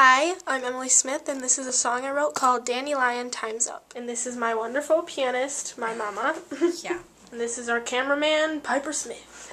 Hi, I'm Emily Smith, and this is a song I wrote called Dandelion Time's Up. And this is my wonderful pianist, my mama. yeah. And this is our cameraman, Piper Smith.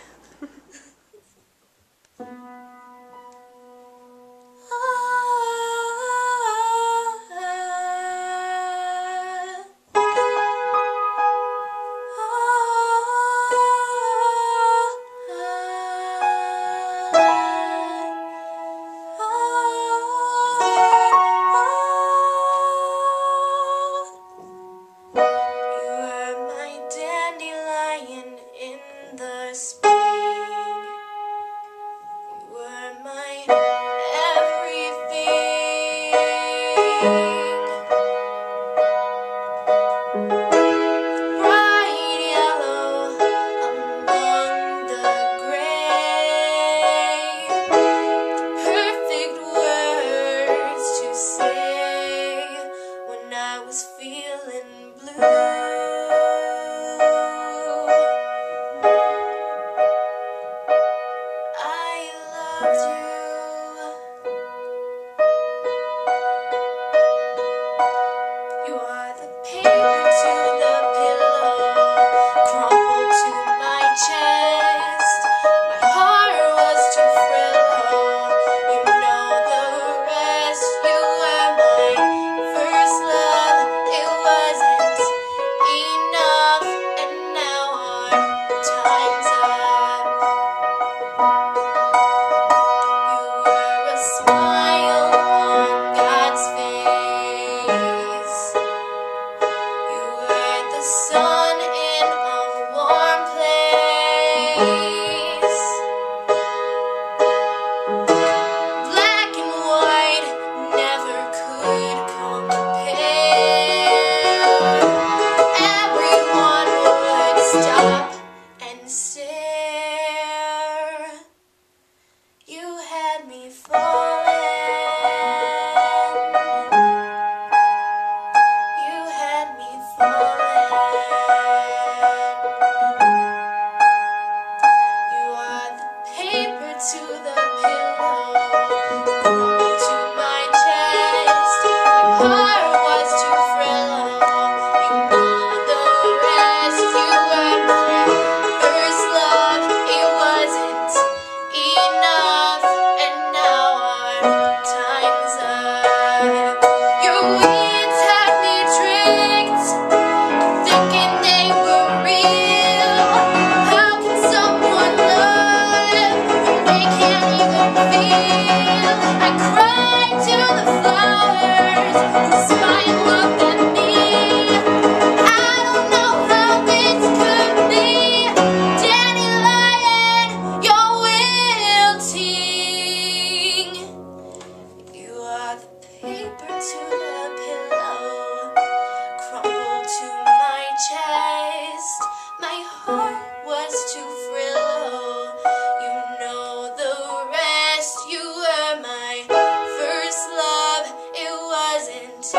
wasn't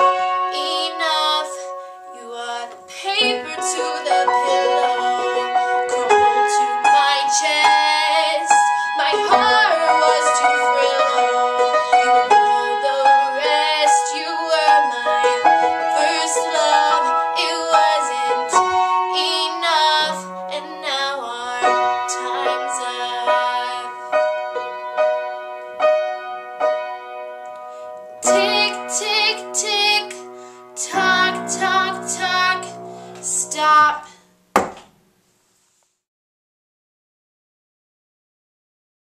enough. You are the paper to the pillow.